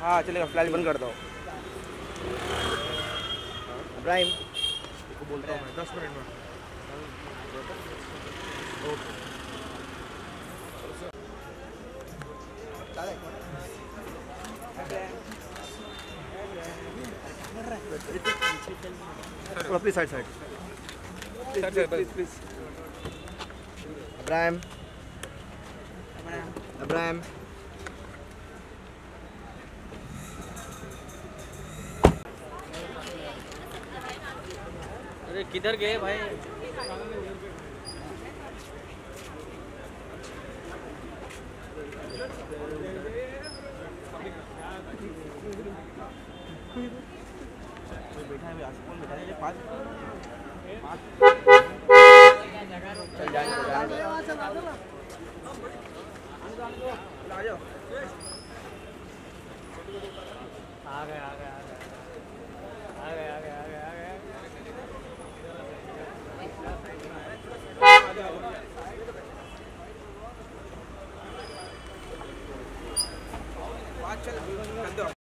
हाँ चलेगा फ्लैश बंद कर दो इब्राहिम को बोलता हूँ मैं दस मिनट में please side side please please Ibrahim Ibrahim अरे किधर गए भाई? बैठा है कौन बैठा है ये पाँच। चल दो आ गए आ गए आ गए आ गए आ गए आ गए आ गए चल।